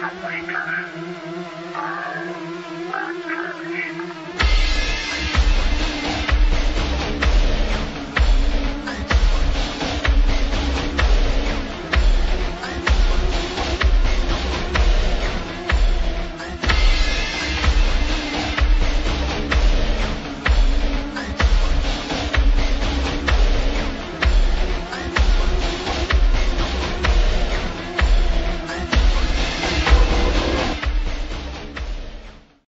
Don't wake up. Oh, I'm